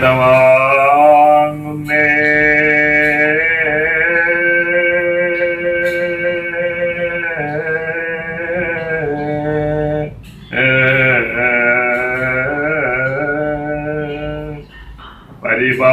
വാങ്ങുന്നേ പരിപാ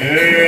Hey.